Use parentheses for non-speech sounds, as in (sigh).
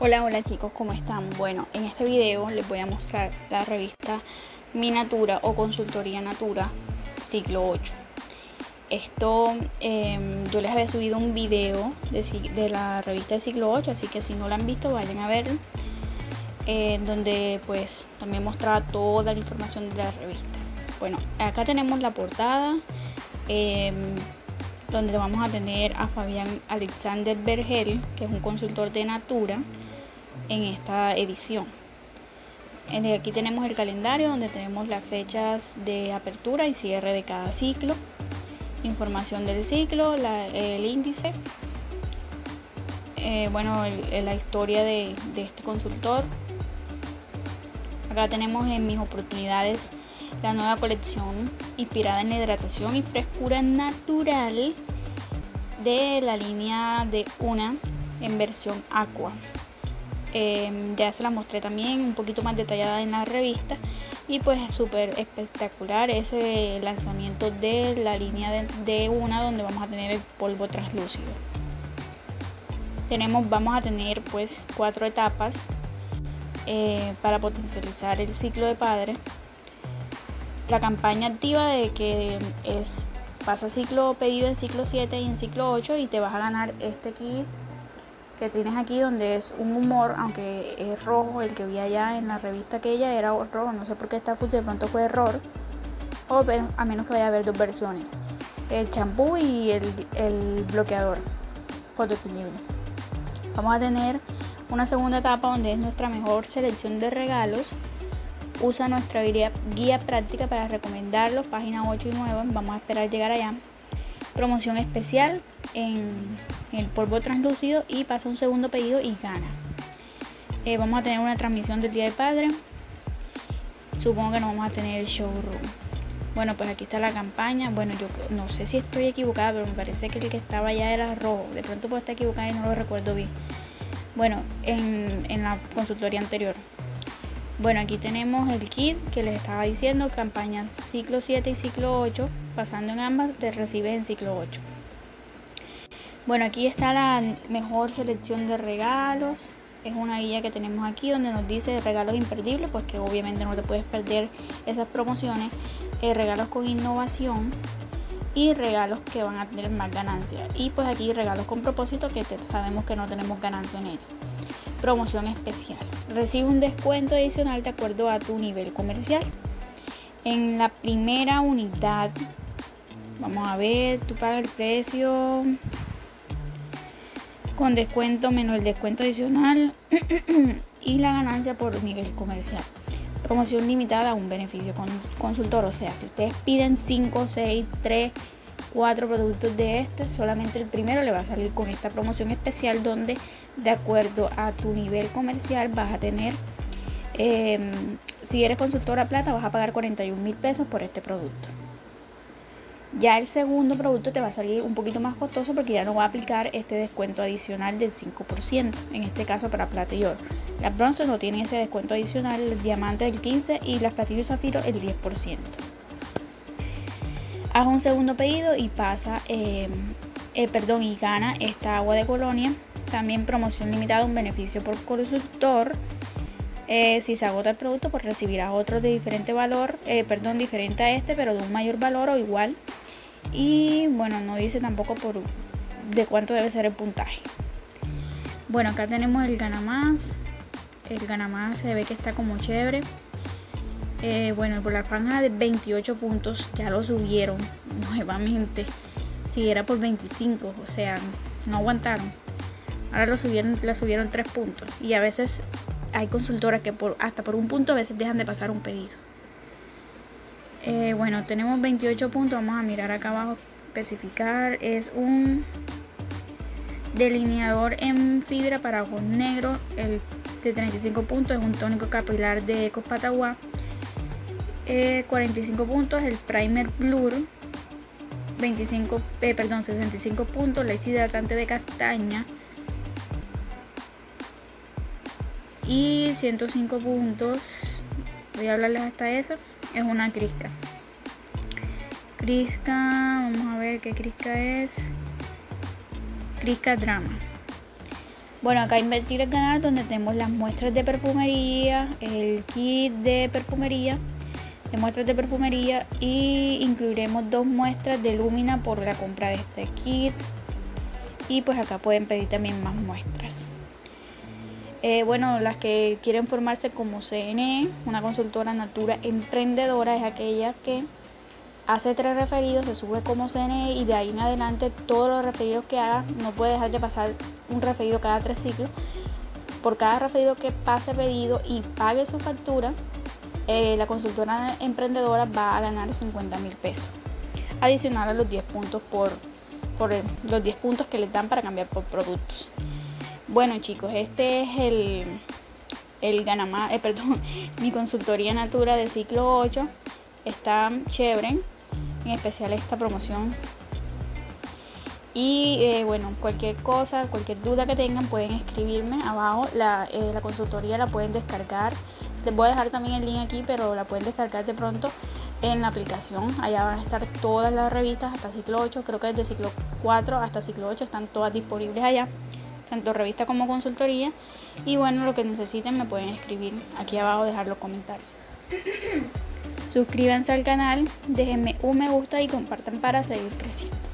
Hola, hola chicos, ¿cómo están? Bueno, en este video les voy a mostrar la revista Mi Natura o Consultoría Natura Ciclo 8. Esto, em, yo les había subido un video de, la revista de Ciclo 8, así que si no la han visto, vayan a verlo. Eh, donde pues también mostraba toda la información de la revista. Bueno, acá tenemos la portada. Em, donde vamos a tener a Fabián Alexander Bergel, que es un consultor de Natura, en esta edición. Aquí tenemos el calendario donde tenemos las fechas de apertura y cierre de cada ciclo, información del ciclo, el índice, eh, bueno, la historia de, de este consultor. Acá tenemos en mis oportunidades la nueva colección inspirada en la hidratación y frescura natural de la línea de una en versión aqua. Em, ya se la mostré también un poquito más detallada en la revista. Y pues es súper espectacular ese lanzamiento de la línea de, una donde vamos a tener el polvo translúcido. Tenemos vamos a tener pues cuatro etapas eh, para potencializar el ciclo de padre. La campaña activa de que es pasa ciclo pedido en ciclo 7 y en ciclo 8 y te vas a ganar este kit que tienes aquí donde es un humor, aunque es rojo, el que vi allá en la revista aquella era rojo, no sé por qué está de pronto fue error, o a menos que vaya a haber dos versiones, el champú y el, bloqueador fotoequilibrio. Vamos a tener una segunda etapa donde es nuestra mejor selección de regalos. Usa nuestra guía, guía práctica para recomendarlos, página 8 y 9, vamos a esperar llegar allá. Promoción especial en el polvo translúcido y pasa un segundo pedido y gana. Eh, vamos a tener una transmisión del Día del Padre. Supongo que no vamos a tener el showroom. Bueno, pues aquí está la campaña. Bueno, yo no sé si estoy equivocada, pero me parece que el que estaba allá era rojo. De pronto puedo estar equivocada y no lo recuerdo bien. Bueno, en, en la consultoría anterior. Bueno, aquí tenemos el kit que les estaba diciendo, campaña ciclo 7 y ciclo 8. Pasando en ambas, te recibes en ciclo 8. Bueno, aquí está la mejor selección de regalos. Es una guía que tenemos aquí donde nos dice regalos imperdibles, pues que obviamente no te puedes perder esas promociones. Eh, regalos con innovación y regalos que van a tener más ganancia. Y pues aquí regalos con propósito que sabemos que no tenemos ganancia en ellos. Promoción especial. Recibe un descuento adicional de acuerdo a tu nivel comercial. En la primera unidad, vamos a ver, tú pagas el precio con descuento menos el descuento adicional (clears throat) y la ganancia por nivel comercial. Promoción limitada a un beneficio con consultor. O sea, si ustedes piden 5, 6, 3, 4 productos de estos, solamente el primero le va a salir con esta promoción especial donde de acuerdo a tu nivel comercial vas a tener, em, si eres consultora plata, vas a pagar 41 mil pesos por este producto. Ya el segundo producto te va a salir un poquito más costoso porque ya no va a aplicar este descuento adicional del 5%, en este caso para plata y oro. La bronce no tiene ese descuento adicional, el diamante el 15% y las platillo y zafiro el 10%. Haz un segundo pedido y pasa, eh, eh, perdón, y gana esta agua de colonia. También promoción limitada, un beneficio por consultor. Eh, si se agota el producto, pues recibirás otro de diferente valor, perdón, diferente a este, pero de un mayor valor o igual y bueno, no dice tampoco por de cuánto debe ser el puntaje. Bueno, acá tenemos el ganamás. El ganamás se ve que está como chévere. Eh, bueno, por la franja de 28 puntos ya lo subieron (laughs) nuevamente. Si era por 25, o sea, no aguantaron. Ahora lo subieron, la subieron 3 puntos. Y a veces hay consultoras que por, hasta por un punto a veces dejan de pasar un pedido. Eh, bueno, tenemos 28 puntos. Vamos a mirar acá abajo. Especificar. Es un delineador en fibra para ojos negros. El de 35 puntos es un tónico capilar de Ecos Patagua. 45 eh, puntos el primer blur. 25, eh, perdón, 65 puntos. La hidratante de castaña. Y 105 puntos. Voy a hablarles hasta eso es una crisca. Crisca, vamos a ver qué crisca es. Crisca Drama. Bueno, acá Invertir el canal donde tenemos las muestras de perfumería, el kit de perfumería, de muestras de perfumería y incluiremos dos muestras de Lumina por la compra de este kit. Y pues acá pueden pedir también más muestras. Eh, bueno, las que quieren formarse como CNE, una consultora natura emprendedora, es aquella que hace tres referidos, se sube como CNE y de ahí en adelante todos los referidos que haga, no puede dejar de pasar un referido cada tres ciclos. Por cada referido que pase pedido y pague su factura, eh, la consultora emprendedora va a ganar 50 mil pesos. Adicional a los 10 puntos por, los 10 puntos que les dan para cambiar por productos. Bueno chicos, este es el, el eh, perdón, (laughs) mi consultoría Natura de ciclo 8. Está chévere en especial esta promoción. Y eh, bueno, cualquier cosa, cualquier duda que tengan pueden escribirme abajo. La, eh, la consultoría la pueden descargar. Les voy a dejar también el link aquí, pero la pueden descargar de pronto en la aplicación. Allá van a estar todas las revistas hasta ciclo 8. Creo que desde ciclo 4 hasta ciclo 8 están todas disponibles allá. Tanto revista como consultoría. Y bueno, lo que necesiten me pueden escribir aquí abajo, dejar los comentarios. Suscríbanse al canal, déjenme un me gusta y compartan para seguir creciendo.